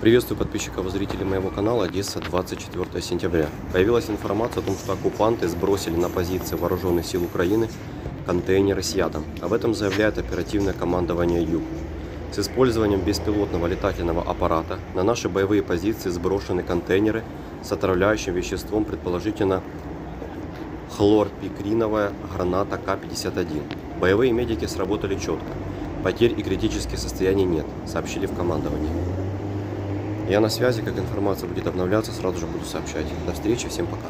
Приветствую подписчиков и зрителей моего канала Одесса 24 сентября. Появилась информация о том, что оккупанты сбросили на позиции вооруженных сил Украины контейнеры с ядом. Об этом заявляет оперативное командование ЮГ. С использованием беспилотного летательного аппарата на наши боевые позиции сброшены контейнеры с отравляющим веществом, предположительно хлорпикриновая граната К-51. Боевые медики сработали четко. Потерь и критических состояний нет, сообщили в командовании. Я на связи, как информация будет обновляться, сразу же буду сообщать. До встречи, всем пока.